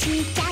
Sweet.